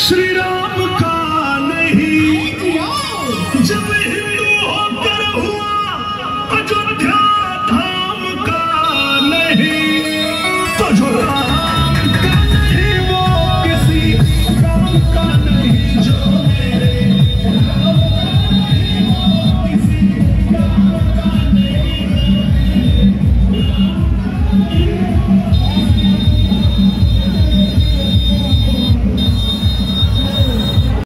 श्री राम का नहीं। जब हिंदू होकर हुआ